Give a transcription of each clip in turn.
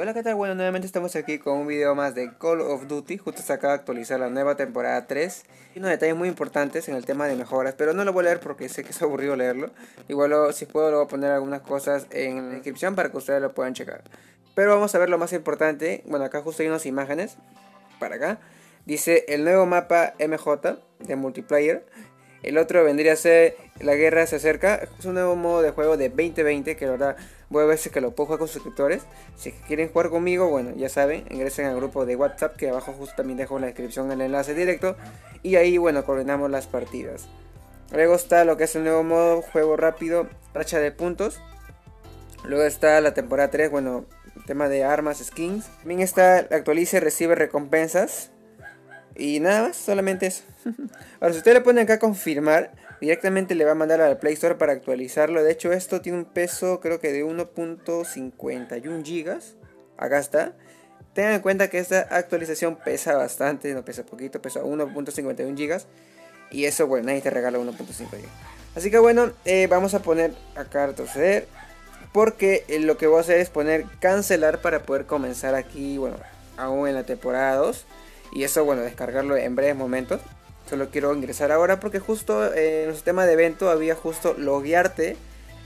hola qué tal, bueno nuevamente estamos aquí con un video más de Call of Duty. Justo se acaba de actualizar la nueva temporada 3 Y unos detalles muy importantes en el tema de mejoras Pero no lo voy a leer porque sé que es aburrido leerlo. Igual si puedo lo voy a poner algunas cosas en la descripción para que ustedes lo puedan checar. Pero vamos a ver lo más importante. Bueno acá justo hay unas imágenes Para acá. Dice el nuevo mapa MJ de multiplayer el otro vendría a ser La Guerra se acerca. Es un nuevo modo de juego de 2020 que la verdad voy a ver si que lo puedo jugar con suscriptores. Si quieren jugar conmigo, bueno, ya saben, ingresen al grupo de WhatsApp que abajo justo también dejo en la descripción el enlace directo. Y ahí, bueno, coordinamos las partidas. Luego está lo que es el nuevo modo juego rápido, racha de puntos. Luego está la temporada 3, bueno, tema de armas, skins. También está actualiza y recibe recompensas. Y nada más, solamente eso. Ahora, si usted le pone acá confirmar, directamente le va a mandar al Play Store para actualizarlo. De hecho, esto tiene un peso creo que de 1.51 gigas. Acá está. Tengan en cuenta que esta actualización pesa bastante, no pesa poquito, pesa 1.51 gigas. Y eso, bueno, nadie te regala 1.5 gigas. Así que bueno, eh, vamos a poner acá retroceder. Porque eh, lo que voy a hacer es poner cancelar para poder comenzar aquí, bueno, aún en la temporada 2. Y eso, bueno, descargarlo en breves momentos. Solo quiero ingresar ahora porque justo eh, en el sistema de evento había justo loguearte.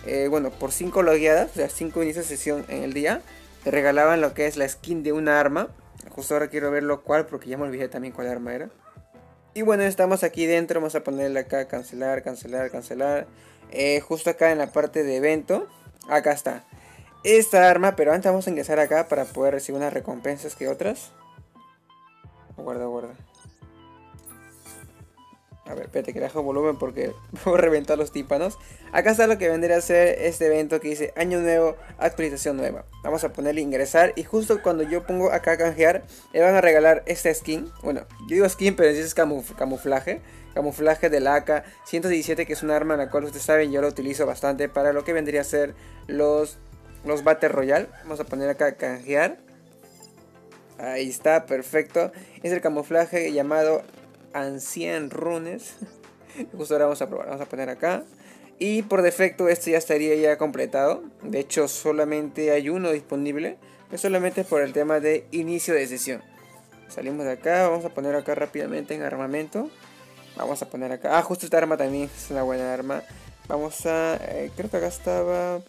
Eh, bueno, por 5 logueadas, o sea, 5 inicios de sesión en el día. Te regalaban lo que es la skin de una arma. Justo ahora quiero ver lo cual porque ya me olvidé también cuál arma era. Y bueno, estamos aquí dentro. Vamos a ponerle acá cancelar, cancelar, cancelar. Eh, justo acá en la parte de evento. Acá está. Esta arma, pero antes vamos a ingresar acá para poder recibir unas recompensas que otras. Guarda, guarda. A ver, espérate que le dejo volumen porque voy a reventar los tímpanos. Acá está lo que vendría a ser este evento que dice Año Nuevo, actualización nueva. Vamos a ponerle ingresar y justo cuando yo pongo acá canjear, le van a regalar esta skin. Bueno, yo digo skin, pero es camuflaje. Camuflaje de la AK-117, que es un arma en la cual ustedes saben yo lo utilizo bastante para lo que vendría a ser los, los Battle Royale. Vamos a poner acá canjear. Ahí está, perfecto. Es el camuflaje llamado Ancien Runes. Justo ahora vamos a probar. Vamos a poner acá. Y por defecto este ya estaría ya completado. De hecho solamente hay uno disponible. Que solamente por el tema de inicio de sesión. Salimos de acá. Vamos a poner acá rápidamente en armamento. Vamos a poner acá. Ah, justo esta arma también es una buena arma. Vamos a... Eh, creo que acá estaba...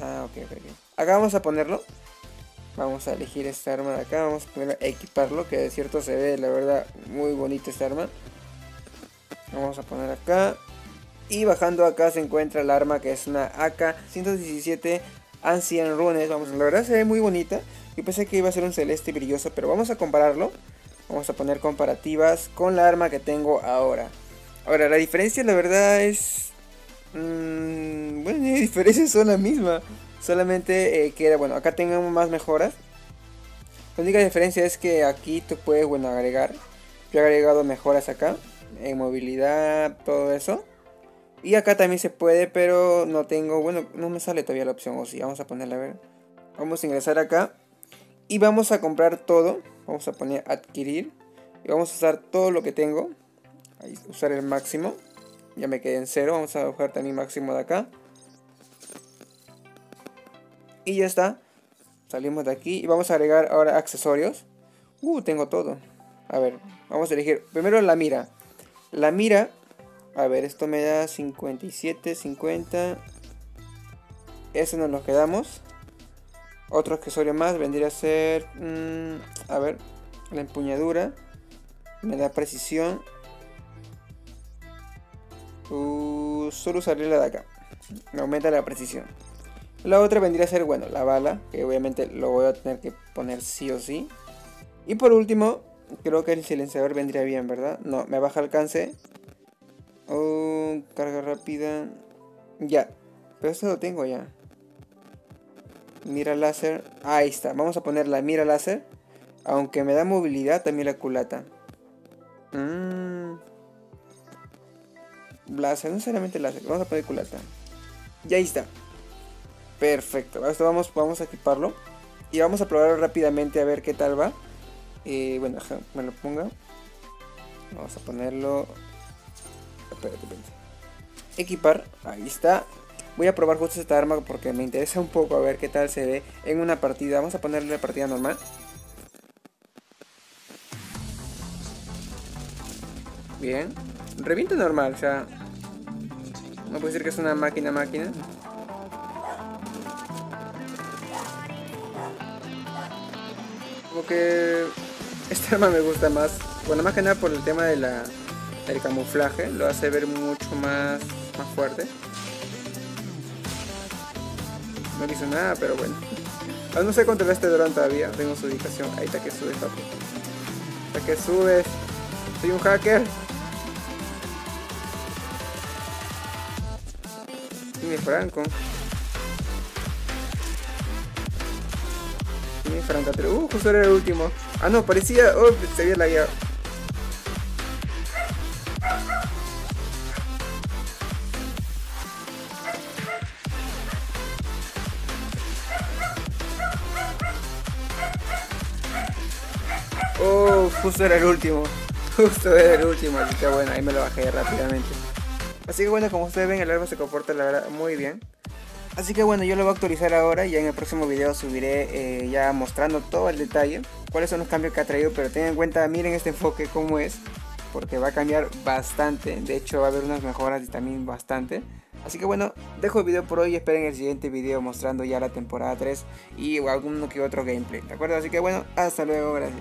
Ah, ok, ok. Acá vamos a ponerlo. Vamos a elegir esta arma de acá. Vamos a equiparlo. Que de cierto se ve, la verdad, muy bonita esta arma. Vamos a poner acá. Y bajando acá se encuentra la arma que es una AK-117 Ancient Runes. Vamos, la verdad se ve muy bonita. Yo pensé que iba a ser un celeste brilloso, pero vamos a compararlo. Vamos a poner comparativas con la arma que tengo ahora. Ahora, la diferencia la verdad es... Mmm, bueno, las diferencias son la misma. Solamente eh, que, bueno, acá tenemos más mejoras. La única diferencia es que aquí tú puedes, bueno, agregar. Yo he agregado mejoras acá. En movilidad, todo eso. Y acá también se puede, pero no tengo, bueno, no me sale todavía la opción. O sí, vamos a ponerla a ver. Vamos a ingresar acá. Y vamos a comprar todo. Vamos a poner adquirir. Y vamos a usar todo lo que tengo. Ahí, usar el máximo. Ya me quedé en cero. Vamos a buscar también máximo de acá. Y ya está. Salimos de aquí y vamos a agregar ahora accesorios. Uh, tengo todo. A ver, vamos a elegir primero la mira. La mira, a ver, esto me da 57, 50. Ese nos lo quedamos. Otro accesorio más vendría a ser, mm, a ver, la empuñadura. Me da precisión. Uh, solo usaré la de acá. Me aumenta la precisión. La otra vendría a ser, bueno, la bala, que obviamente lo voy a tener que poner sí o sí. Y por último, creo que el silenciador vendría bien, ¿verdad? No, me baja alcance. Oh, carga rápida. Ya, pero esto lo tengo ya. Mira láser. Ahí está, vamos a poner la mira láser. Aunque me da movilidad, también la culata. Mmm. No solamente láser, vamos a poner culata. Y ahí está. Perfecto, esto vamos, vamos a equiparlo. Y vamos a probarlo rápidamente a ver qué tal va. Eh, bueno, me lo ponga. Vamos a ponerlo. Espérate, espérate. Equipar, ahí está. Voy a probar justo esta arma porque me interesa un poco a ver qué tal se ve en una partida. Vamos a ponerle la partida normal. Bien. Reviento normal, o sea... No puedo decir que es una máquina máquina. Como que... Esta arma me gusta más. Bueno, más que nada por el tema de la, del camuflaje. Lo hace ver mucho más, más fuerte. No hizo nada, pero bueno. Aún no sé controlar este dron todavía. Tengo su ubicación. Ahí está que subes, papi. Está que subes. Soy un hacker. Dime Franco. Dime Franco. Uh, justo era el último. Ah, no, parecía. Oh, se había lagueado. Oh, justo era el último. Justo era el último, así que bueno, ahí me lo bajé rápidamente. Así que bueno, como ustedes ven, el arma se comporta la verdad muy bien. Así que bueno, yo lo voy a actualizar ahora y en el próximo video subiré eh, ya mostrando todo el detalle. Cuáles son los cambios que ha traído, pero tengan en cuenta, miren este enfoque cómo es. Porque va a cambiar bastante, de hecho va a haber unas mejoras y también bastante. Así que bueno, dejo el video por hoy y esperen el siguiente video mostrando ya la temporada 3 y alguno que otro gameplay, ¿de acuerdo? Así que bueno, hasta luego, gracias.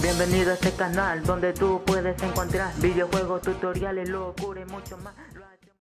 Bienvenido a este canal donde tú puedes encontrar videojuegos, tutoriales, locura y mucho más.